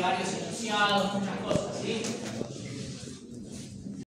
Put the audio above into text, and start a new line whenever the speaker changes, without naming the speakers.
varios enunciados, muchas cosas, ¿sí?